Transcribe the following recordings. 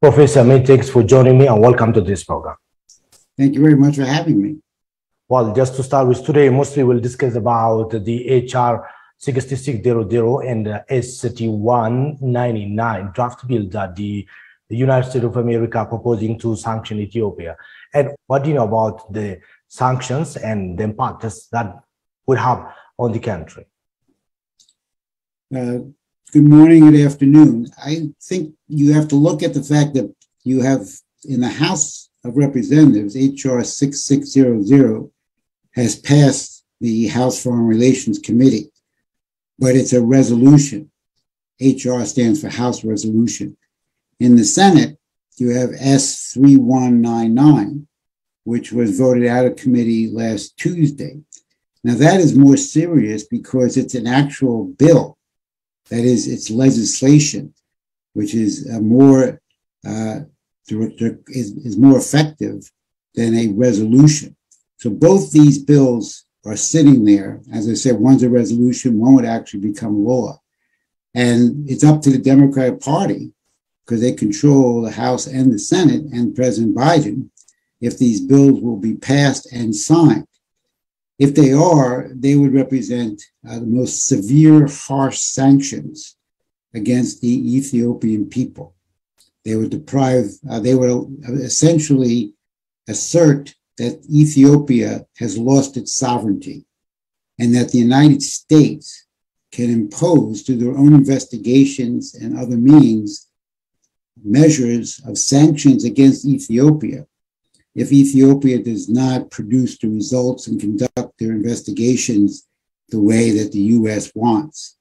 Professor May, thanks for joining me and welcome to this program. Thank you very much for having me. Well, just to start with today, mostly we'll discuss about the HR 6600 and the S3199 draft bill that the, the United States of America proposing to sanction Ethiopia. And what do you know about the sanctions and the impact that would have on the country? Uh, good morning, good afternoon. I think you have to look at the fact that you have in the House of Representatives, H.R. 6600 has passed the House Foreign Relations Committee, but it's a resolution. HR stands for House Resolution. In the Senate, you have S3199, which was voted out of committee last Tuesday. Now, that is more serious because it's an actual bill. That is, it's legislation, which is more uh, is, is more effective than a resolution. So both these bills are sitting there. As I said, one's a resolution, one would actually become law. And it's up to the Democratic Party, because they control the House and the Senate and President Biden, if these bills will be passed and signed. If they are, they would represent uh, the most severe, harsh sanctions against the Ethiopian people. They would deprive, uh, they would essentially assert that Ethiopia has lost its sovereignty and that the United States can impose through their own investigations and other means measures of sanctions against Ethiopia if Ethiopia does not produce the results and conduct their investigations the way that the U.S. wants.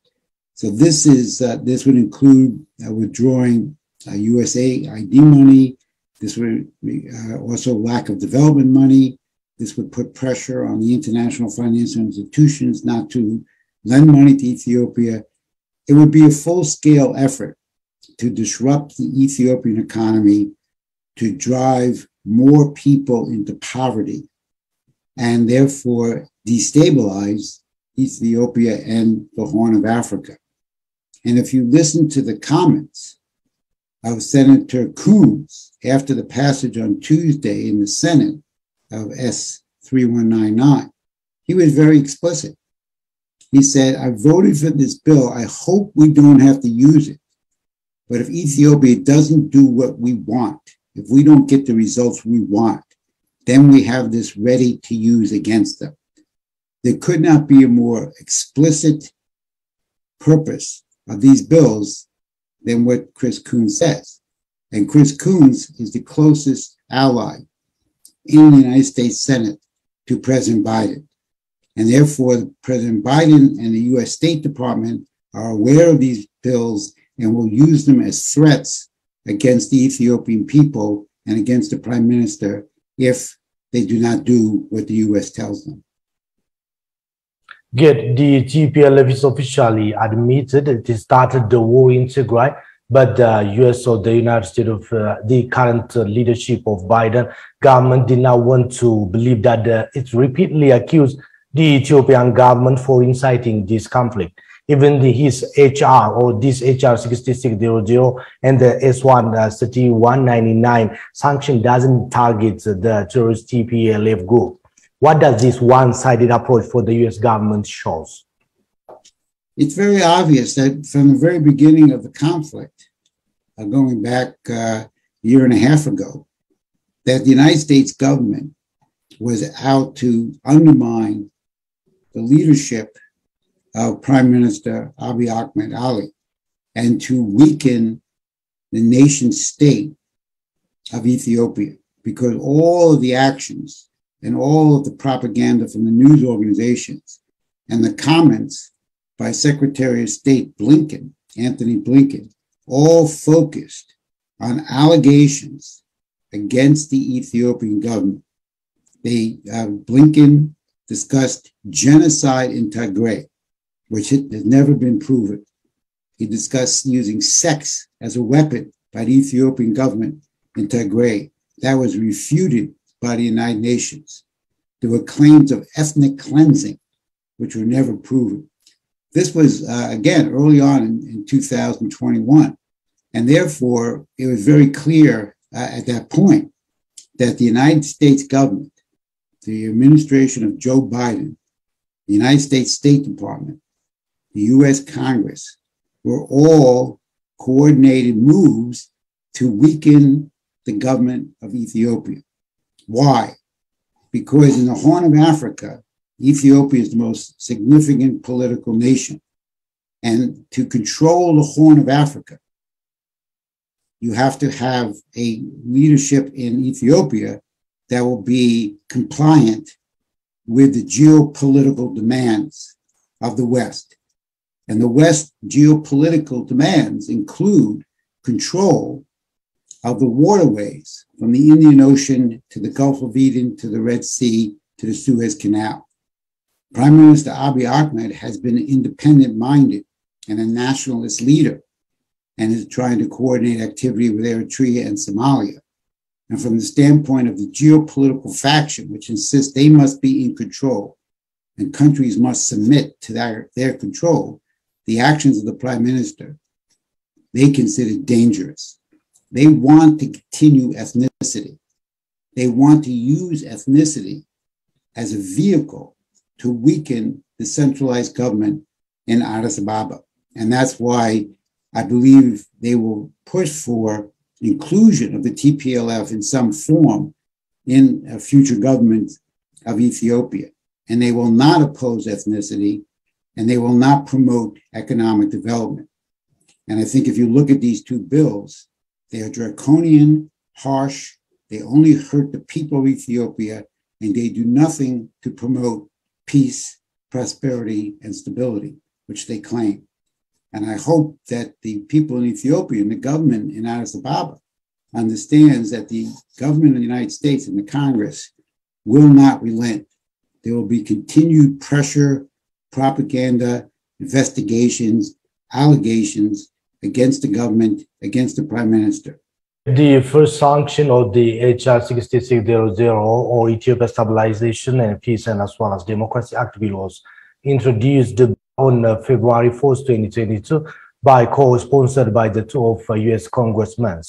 So this is uh, this would include uh, withdrawing uh, USAID money. This would uh, also lack of development money. This would put pressure on the international financial institutions not to lend money to Ethiopia. It would be a full scale effort to disrupt the Ethiopian economy, to drive more people into poverty, and therefore destabilize Ethiopia and the Horn of Africa. And if you listen to the comments of Senator Coons after the passage on Tuesday in the Senate of S 3199. He was very explicit. He said, I voted for this bill. I hope we don't have to use it. But if Ethiopia doesn't do what we want, if we don't get the results we want, then we have this ready to use against them. There could not be a more explicit purpose of these bills than what Chris Coons says. And Chris Coons is the closest ally in the United States Senate to President Biden. And therefore, President Biden and the US State Department are aware of these bills and will use them as threats against the Ethiopian people and against the prime minister if they do not do what the US tells them. Good. The TPLF is officially admitted it started the war in Tigray, but the US or the United States of uh, the current uh, leadership of Biden government did not want to believe that uh, it repeatedly accused the Ethiopian government for inciting this conflict. Even his HR or this HR 6600 and the S1 uh, 199 sanction doesn't target the terrorist TPLF group. What does this one-sided approach for the U.S. government shows? It's very obvious that from the very beginning of the conflict, uh, going back uh, a year and a half ago, that the United States government was out to undermine the leadership of Prime Minister Abiy Ahmed Ali and to weaken the nation state of Ethiopia because all of the actions and all of the propaganda from the news organizations and the comments by Secretary of State Blinken, Antony Blinken, all focused on allegations against the Ethiopian government. They, uh, Blinken discussed genocide in Tigray, which has never been proven. He discussed using sex as a weapon by the Ethiopian government in Tigray. That was refuted by the United Nations. There were claims of ethnic cleansing, which were never proven. This was, uh, again, early on in, in 2021. And therefore, it was very clear uh, at that point that the United States government, the administration of Joe Biden, the United States State Department, the US Congress were all coordinated moves to weaken the government of Ethiopia. Why? Because in the Horn of Africa, Ethiopia is the most significant political nation. And to control the Horn of Africa, you have to have a leadership in Ethiopia that will be compliant with the geopolitical demands of the West. And the West geopolitical demands include control of the waterways from the Indian Ocean to the Gulf of Aden to the Red Sea to the Suez Canal. Prime Minister Abiy Ahmed has been independent minded and a nationalist leader and is trying to coordinate activity with Eritrea and Somalia. And from the standpoint of the geopolitical faction, which insists they must be in control and countries must submit to their, their control, the actions of the prime minister, they consider dangerous. They want to continue ethnicity. They want to use ethnicity as a vehicle to weaken the centralized government in Addis Ababa. And that's why I believe they will push for inclusion of the TPLF in some form in a future government of Ethiopia. And they will not oppose ethnicity and they will not promote economic development. And I think if you look at these two bills, they are draconian, harsh, they only hurt the people of Ethiopia, and they do nothing to promote peace, prosperity, and stability, which they claim. And I hope that the people in Ethiopia and the government in Addis Ababa understands that the government of the United States and the Congress will not relent. There will be continued pressure, propaganda, investigations, allegations against the government, against the prime minister. The first sanction of the HR 6600 or Ethiopia Stabilization and Peace and as well as Democracy Act bill was introduced on February 4th, 2022 by co-sponsored by the two of US congressmen.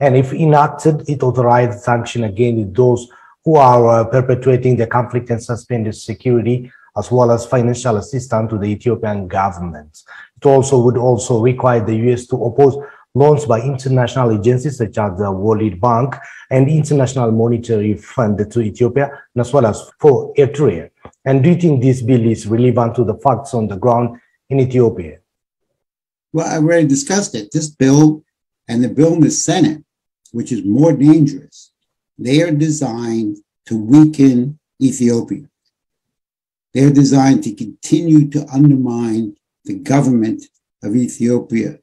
And if enacted, it authorized sanction against those who are uh, perpetuating the conflict and suspended security as well as financial assistance to the Ethiopian government. It also would also require the US to oppose loans by international agencies such as the World Bank and International Monetary Fund to Ethiopia, as well as for Eritrea. And do you think this bill is relevant to the facts on the ground in Ethiopia? Well, I already discussed it. This bill and the bill in the Senate, which is more dangerous, they are designed to weaken Ethiopia. They're designed to continue to undermine the government of Ethiopia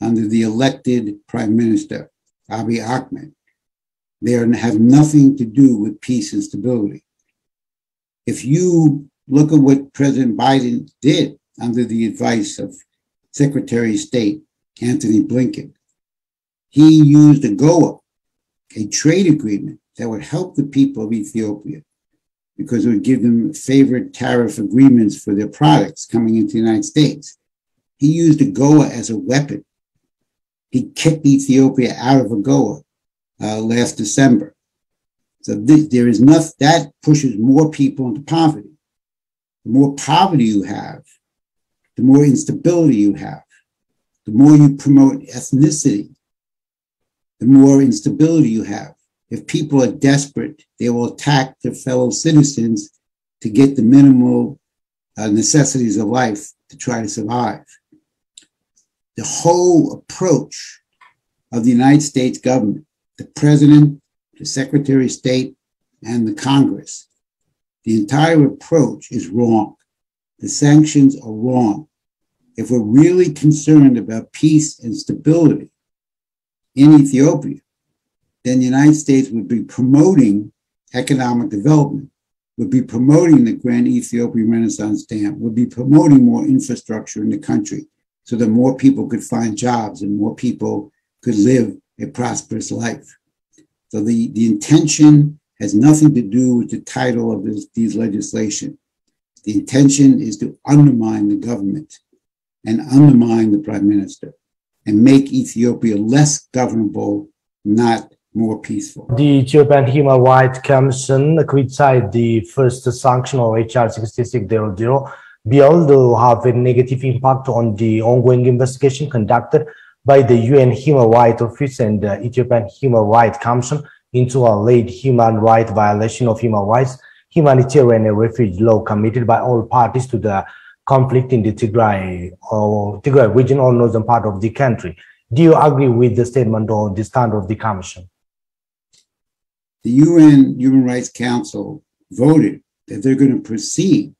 under the elected prime minister, Abiy Ahmed. They have nothing to do with peace and stability. If you look at what President Biden did under the advice of Secretary of State Antony Blinken, he used AGOA, a trade agreement that would help the people of Ethiopia because it would give them favored tariff agreements for their products coming into the United States. He used AGOA as a weapon. He kicked Ethiopia out of AGOA uh, last December. So there is nothing that pushes more people into poverty. The more poverty you have, the more instability you have, the more you promote ethnicity, the more instability you have. If people are desperate, they will attack their fellow citizens to get the minimal uh, necessities of life to try to survive. The whole approach of the United States government, the president, the secretary of state, and the Congress, the entire approach is wrong. The sanctions are wrong. If we're really concerned about peace and stability in Ethiopia, then the United States would be promoting economic development, would be promoting the Grand Ethiopian Renaissance Dam, would be promoting more infrastructure in the country so that more people could find jobs and more people could live a prosperous life. So the, the intention has nothing to do with the title of this, these legislation. The intention is to undermine the government and undermine the prime minister and make Ethiopia less governable, not more peaceful. The Ethiopian Human Rights Commission criticized the first sanction of HR 6600 bill to have a negative impact on the ongoing investigation conducted by the UN Human Rights Office and the Ethiopian Human Rights Commission into a late human rights violation of human rights, humanitarian and refugee law committed by all parties to the conflict in the Tigray or Tigray region or northern part of the country. Do you agree with the statement or the stand of the Commission? The UN Human Rights Council voted that they're going to proceed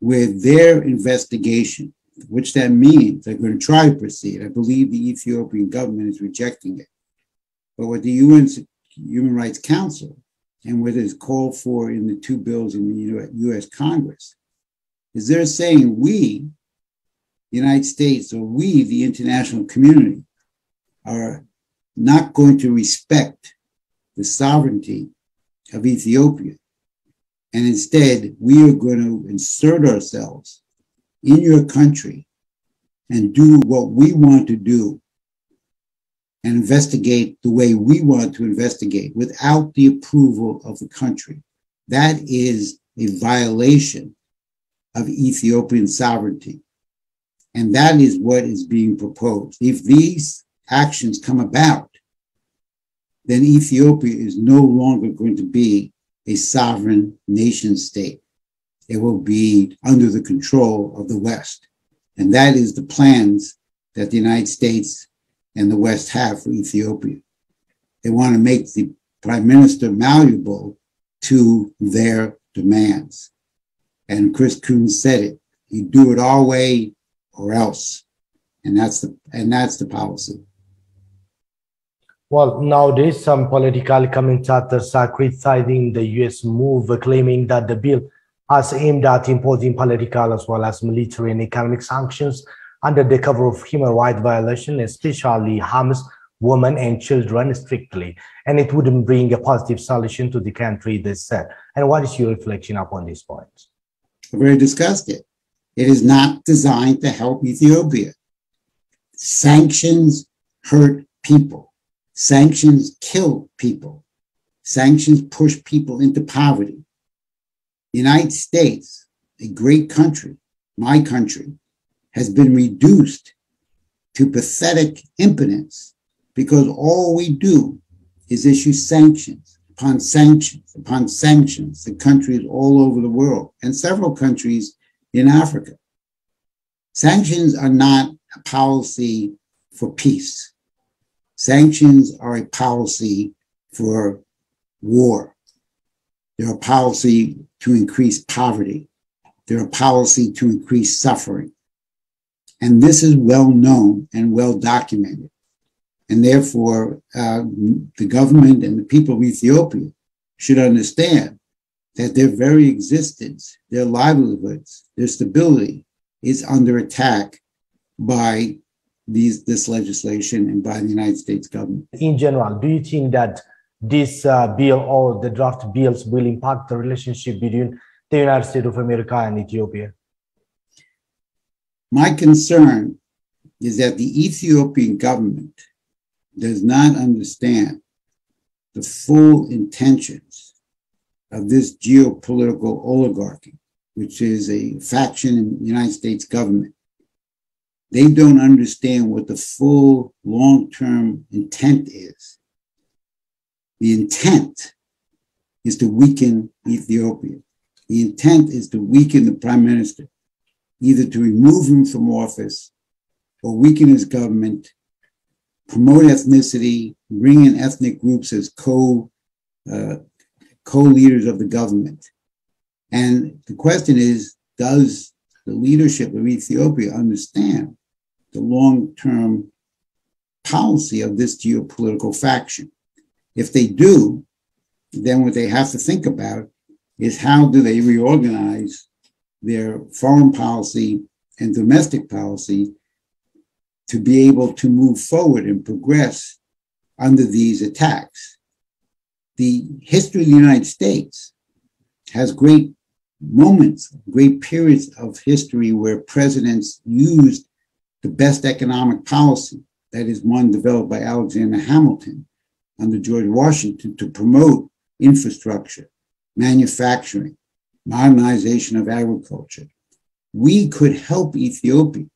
with their investigation, which that means they're going to try to proceed. I believe the Ethiopian government is rejecting it. But what the UN Human Rights Council and what is called for in the two bills in the US Congress is they're saying we, the United States, or we, the international community, are not going to respect the sovereignty of Ethiopia and instead, we are going to insert ourselves in your country and do what we want to do and investigate the way we want to investigate without the approval of the country. That is a violation of Ethiopian sovereignty. And that is what is being proposed. If these actions come about, then Ethiopia is no longer going to be a sovereign nation state. It will be under the control of the West. And that is the plans that the United States and the West have for Ethiopia. They want to make the prime minister malleable to their demands. And Chris Coons said it. You do it our way or else. And that's the and that's the policy. Well, nowadays, some political commentators are criticizing the US move, claiming that the bill has aimed at imposing political as well as military and economic sanctions under the cover of human rights violation, especially harms women and children strictly. And it wouldn't bring a positive solution to the country, they said. And what is your reflection upon this point? I've discussed it. It is not designed to help Ethiopia. Sanctions hurt people Sanctions kill people. Sanctions push people into poverty. The United States, a great country, my country, has been reduced to pathetic impotence because all we do is issue sanctions upon sanctions upon sanctions to countries all over the world and several countries in Africa. Sanctions are not a policy for peace. Sanctions are a policy for war. They're a policy to increase poverty. They're a policy to increase suffering. And this is well known and well documented. And therefore, uh, the government and the people of Ethiopia should understand that their very existence, their livelihoods, their stability is under attack by these this legislation and by the United States government. In general, do you think that this uh, bill or the draft bills will impact the relationship between the United States of America and Ethiopia? My concern is that the Ethiopian government does not understand the full intentions of this geopolitical oligarchy, which is a faction in the United States government they don't understand what the full long term intent is. The intent is to weaken Ethiopia. The intent is to weaken the prime minister, either to remove him from office or weaken his government, promote ethnicity, bring in ethnic groups as co uh, co-leaders of the government. And the question is, does the leadership of Ethiopia understand the long term policy of this geopolitical faction. If they do, then what they have to think about is how do they reorganize their foreign policy and domestic policy to be able to move forward and progress under these attacks. The history of the United States has great moments, great periods of history where presidents used the best economic policy, that is one developed by Alexander Hamilton under George Washington to promote infrastructure, manufacturing, modernization of agriculture. We could help Ethiopia.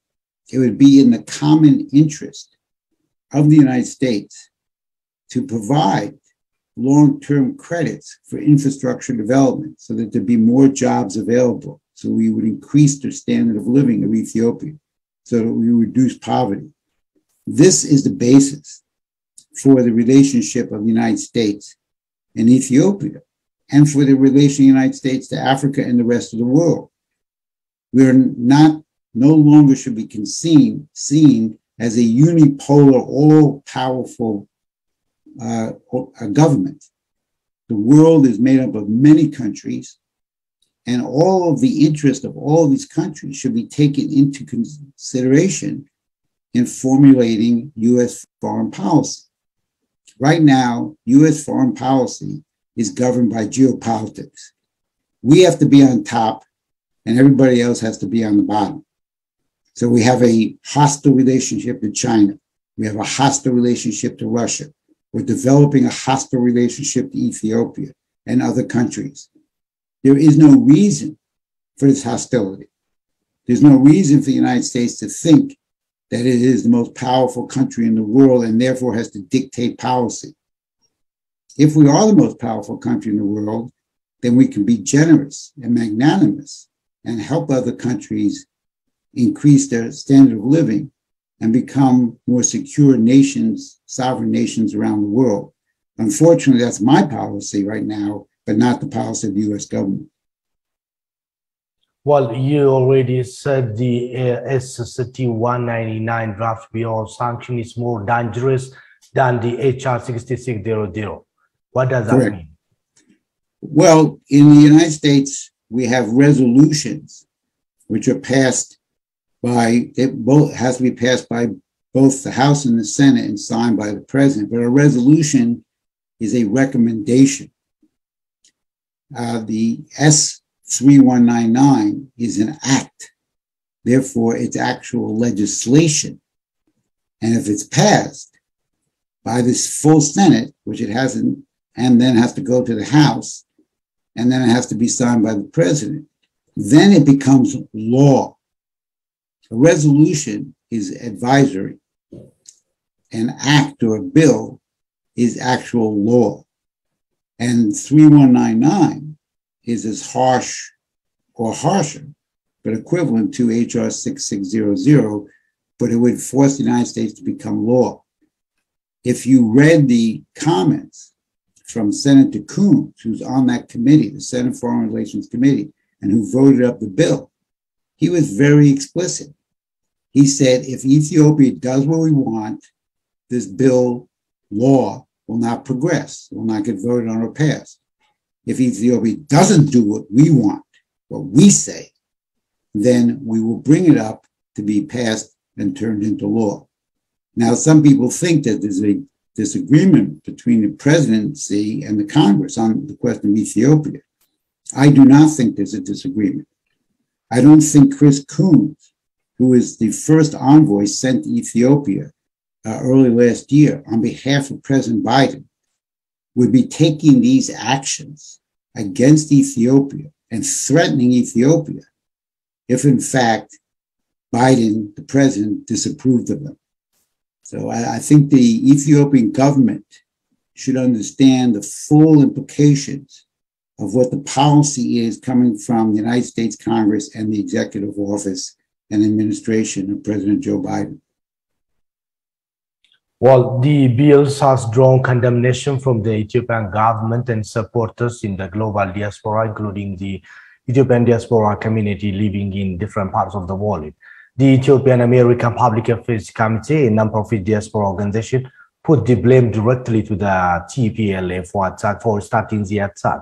It would be in the common interest of the United States to provide long term credits for infrastructure development so that there'd be more jobs available. So we would increase the standard of living of Ethiopia so that we reduce poverty. This is the basis for the relationship of the United States and Ethiopia and for the relation of the United States to Africa and the rest of the world. We are not, no longer should be seen, seen as a unipolar, all powerful uh, government. The world is made up of many countries, and all of the interest of all of these countries should be taken into consideration in formulating U.S. foreign policy. Right now, U.S. foreign policy is governed by geopolitics. We have to be on top, and everybody else has to be on the bottom. So we have a hostile relationship to China. We have a hostile relationship to Russia. We're developing a hostile relationship to Ethiopia and other countries. There is no reason for this hostility. There's no reason for the United States to think that it is the most powerful country in the world and therefore has to dictate policy. If we are the most powerful country in the world, then we can be generous and magnanimous and help other countries increase their standard of living and become more secure nations, sovereign nations around the world. Unfortunately, that's my policy right now, but not the policy of the US government. Well, you already said the uh, SCT 199 draft bill sanction is more dangerous than the HR 6600. What does Correct. that mean? Well, in the United States, we have resolutions which are passed by it both has to be passed by both the House and the Senate and signed by the president. But a resolution is a recommendation. Uh, the S 3199 is an act. Therefore, it's actual legislation. And if it's passed by this full Senate, which it hasn't, and then has to go to the House, and then it has to be signed by the president, then it becomes law. A resolution is advisory. An act or a bill is actual law. And 3199 is as harsh or harsher, but equivalent to HR 6600, but it would force the United States to become law. If you read the comments from Senator Coons, who's on that committee, the Senate Foreign Relations Committee, and who voted up the bill, he was very explicit. He said, if Ethiopia does what we want, this bill law will not progress, will not get voted on or passed. If Ethiopia doesn't do what we want, what we say, then we will bring it up to be passed and turned into law. Now, some people think that there's a disagreement between the presidency and the Congress on the question of Ethiopia. I do not think there's a disagreement. I don't think Chris Coons, who is the first envoy sent to Ethiopia uh, early last year on behalf of President Biden, would be taking these actions against Ethiopia and threatening Ethiopia if, in fact, Biden, the president, disapproved of them. So I, I think the Ethiopian government should understand the full implications of what the policy is coming from the United States Congress and the executive office and administration of President Joe Biden. Well, the bill has drawn condemnation from the Ethiopian government and supporters in the global diaspora, including the Ethiopian diaspora community living in different parts of the world. The Ethiopian American Public Affairs Committee, a non-profit diaspora organization, put the blame directly to the TPLF for attack for starting the attack.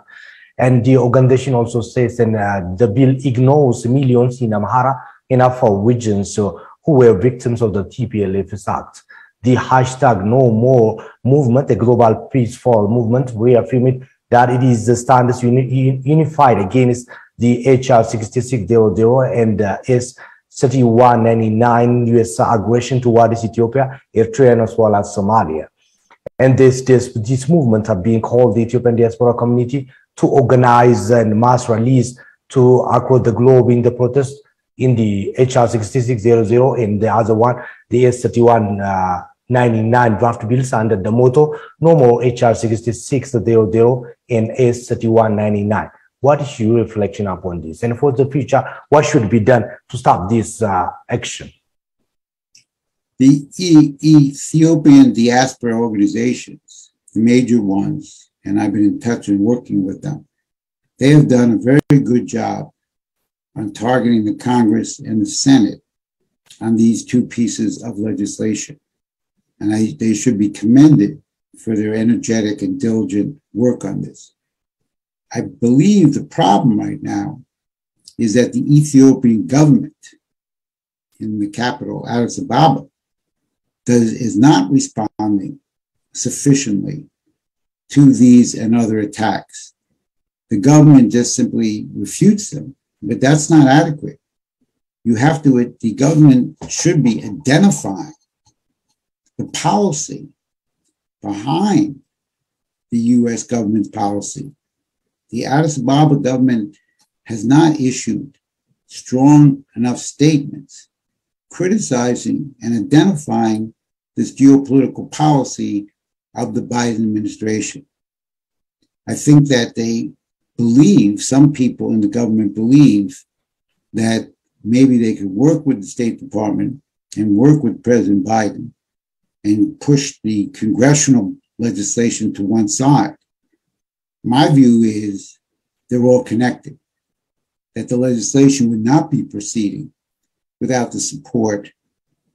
And the organization also says that uh, the bill ignores millions in Amhara and Afar regions uh, who were victims of the TPLF attack the hashtag no more movement, a global peaceful movement, reaffirming that it is the standards uni unified against the HR 6600 and uh, S 3199 US aggression towards Ethiopia, Eritrea, and as well as Somalia. And this, this, these movements are being called the Ethiopian diaspora community to organize and mass release to across the globe in the protest in the HR 6600 and the other one, the S31 uh, 99 draft bills under the motto no more HR 6600 and S3199. What is your reflection upon this? And for the future, what should be done to stop this uh, action? The e Ethiopian diaspora organizations, the major ones, and I've been in touch and working with them, they have done a very good job on targeting the Congress and the Senate on these two pieces of legislation. And I, they should be commended for their energetic and diligent work on this. I believe the problem right now is that the Ethiopian government in the capital, Addis Ababa, does, is not responding sufficiently to these and other attacks. The government just simply refutes them, but that's not adequate. You have to, the government should be identifying the policy behind the US government's policy. The Addis Ababa government has not issued strong enough statements criticizing and identifying this geopolitical policy of the Biden administration. I think that they believe, some people in the government believe, that maybe they could work with the State Department and work with President Biden and push the congressional legislation to one side. My view is they're all connected, that the legislation would not be proceeding without the support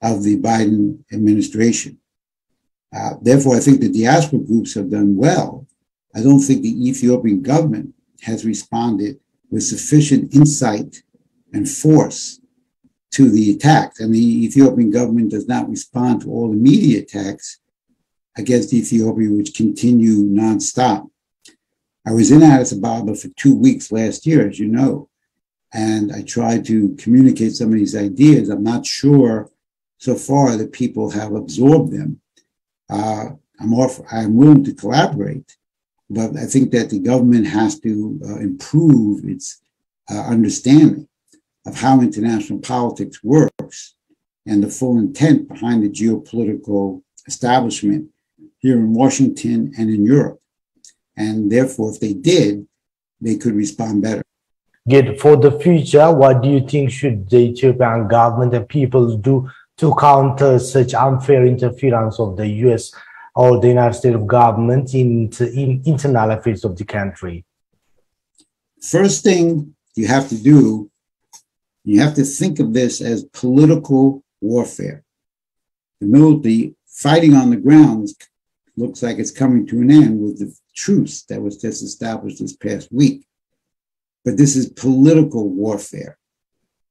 of the Biden administration. Uh, therefore, I think the diaspora groups have done well. I don't think the Ethiopian government has responded with sufficient insight and force to the attacks. And the Ethiopian government does not respond to all the media attacks against Ethiopia, which continue nonstop. I was in Addis Ababa for two weeks last year, as you know, and I tried to communicate some of these ideas. I'm not sure so far that people have absorbed them. Uh, I'm off, I'm willing to collaborate, but I think that the government has to uh, improve its uh, understanding of how international politics works and the full intent behind the geopolitical establishment here in Washington and in Europe. And therefore, if they did, they could respond better. Good. For the future, what do you think should the Ethiopian government and people do to counter such unfair interference of the US or the United States of government in, in internal affairs of the country? First thing you have to do you have to think of this as political warfare. The military fighting on the ground looks like it's coming to an end with the truce that was just established this past week. But this is political warfare.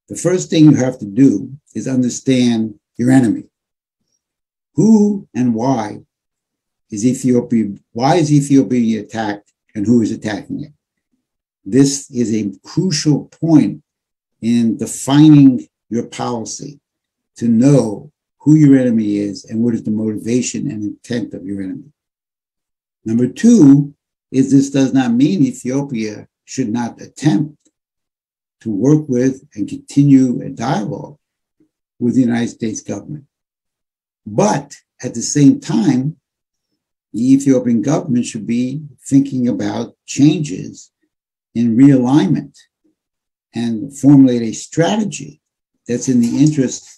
The first thing you have to do is understand your enemy. Who and why is Ethiopia, why is Ethiopia attacked and who is attacking it? This is a crucial point in defining your policy to know who your enemy is and what is the motivation and intent of your enemy. Number two is this does not mean Ethiopia should not attempt to work with and continue a dialogue with the United States government. But at the same time, the Ethiopian government should be thinking about changes in realignment and formulate a strategy that's in the interest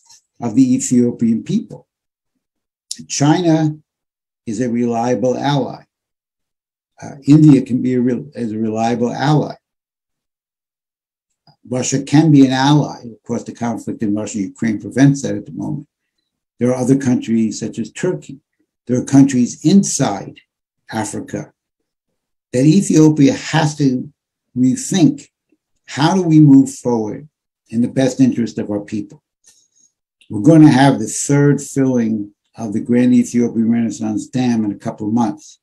of the Ethiopian people. China is a reliable ally. Uh, India can be a as a reliable ally. Russia can be an ally. Of course, the conflict in Russia Ukraine prevents that at the moment. There are other countries such as Turkey. There are countries inside Africa that Ethiopia has to rethink how do we move forward in the best interest of our people? We're going to have the third filling of the Grand Ethiopian Renaissance Dam in a couple of months.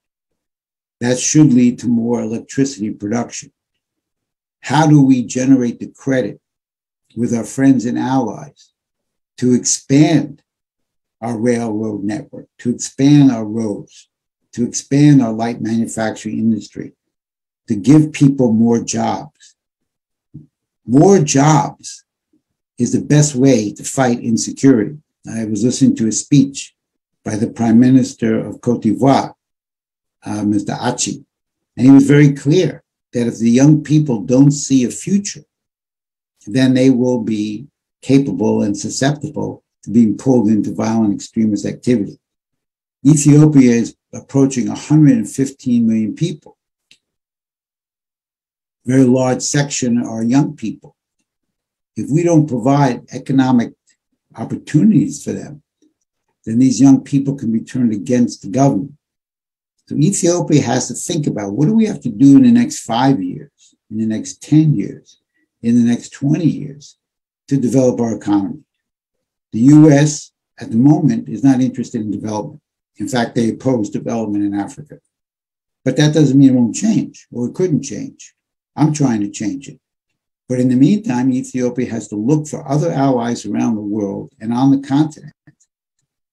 That should lead to more electricity production. How do we generate the credit with our friends and allies to expand our railroad network, to expand our roads, to expand our light manufacturing industry, to give people more jobs. More jobs is the best way to fight insecurity. I was listening to a speech by the Prime Minister of Cote d'Ivoire, uh, Mr. Achi, and he was very clear that if the young people don't see a future, then they will be capable and susceptible to being pulled into violent extremist activity. Ethiopia is approaching 115 million people. Very large section are young people. If we don't provide economic opportunities for them, then these young people can be turned against the government. So Ethiopia has to think about what do we have to do in the next five years, in the next 10 years, in the next 20 years to develop our economy. The US at the moment is not interested in development. In fact, they oppose development in Africa. But that doesn't mean it won't change or it couldn't change. I'm trying to change it. But in the meantime, Ethiopia has to look for other allies around the world and on the continent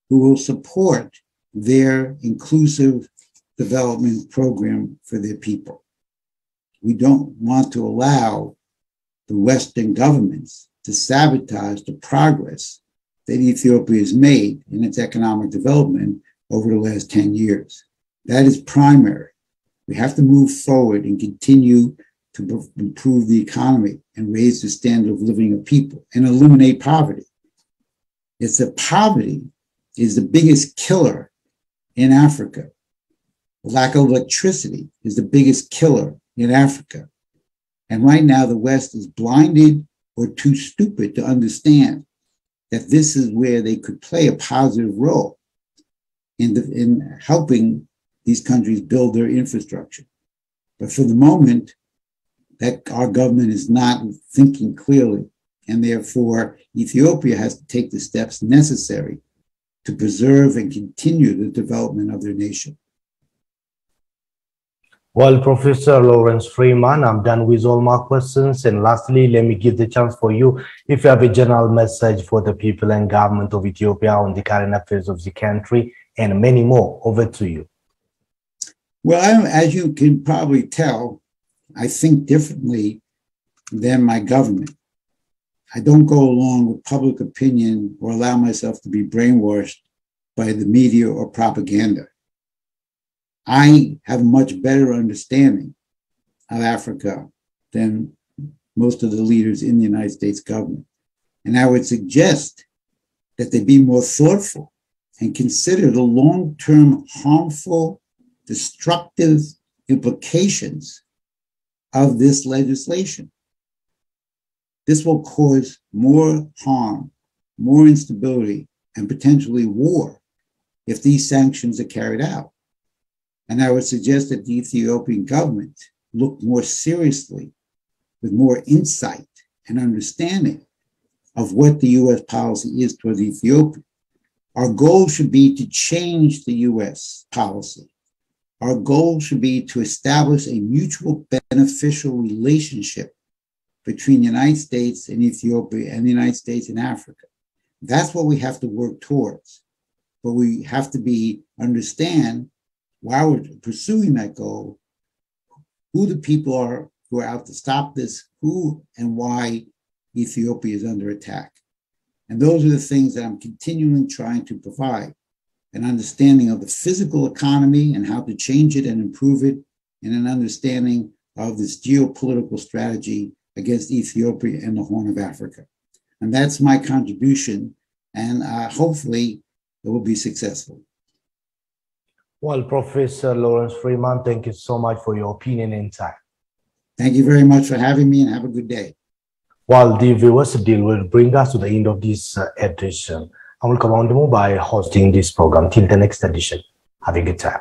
who will support their inclusive development program for their people. We don't want to allow the Western governments to sabotage the progress that Ethiopia has made in its economic development over the last 10 years. That is primary. We have to move forward and continue to improve the economy and raise the standard of living of people and eliminate poverty. It's that poverty is the biggest killer in Africa. lack of electricity is the biggest killer in Africa. And right now, the West is blinded or too stupid to understand that this is where they could play a positive role in, the, in helping these countries build their infrastructure. But for the moment, that our government is not thinking clearly, and therefore Ethiopia has to take the steps necessary to preserve and continue the development of their nation. Well, Professor Lawrence Freeman, I'm done with all my questions. And lastly, let me give the chance for you if you have a general message for the people and government of Ethiopia on the current affairs of the country and many more. Over to you. Well, as you can probably tell, I think differently than my government. I don't go along with public opinion or allow myself to be brainwashed by the media or propaganda. I have a much better understanding of Africa than most of the leaders in the United States government. And I would suggest that they be more thoughtful and consider the long term harmful, destructive implications of this legislation. This will cause more harm, more instability, and potentially war if these sanctions are carried out. And I would suggest that the Ethiopian government look more seriously, with more insight and understanding of what the US policy is towards Ethiopia. Our goal should be to change the US policy. Our goal should be to establish a mutual beneficial relationship between the United States and Ethiopia and the United States and Africa. That's what we have to work towards. But we have to be understand while we're pursuing that goal, who the people are who are out to stop this, who and why Ethiopia is under attack. And those are the things that I'm continually trying to provide an understanding of the physical economy and how to change it and improve it, and an understanding of this geopolitical strategy against Ethiopia and the Horn of Africa. And that's my contribution, and uh, hopefully it will be successful. Well, Professor Lawrence Freeman, thank you so much for your opinion and time. Thank you very much for having me and have a good day. Well, the viewers deal will bring us to the end of this uh, edition. I will come on by hosting this program till the next edition. Have a good time.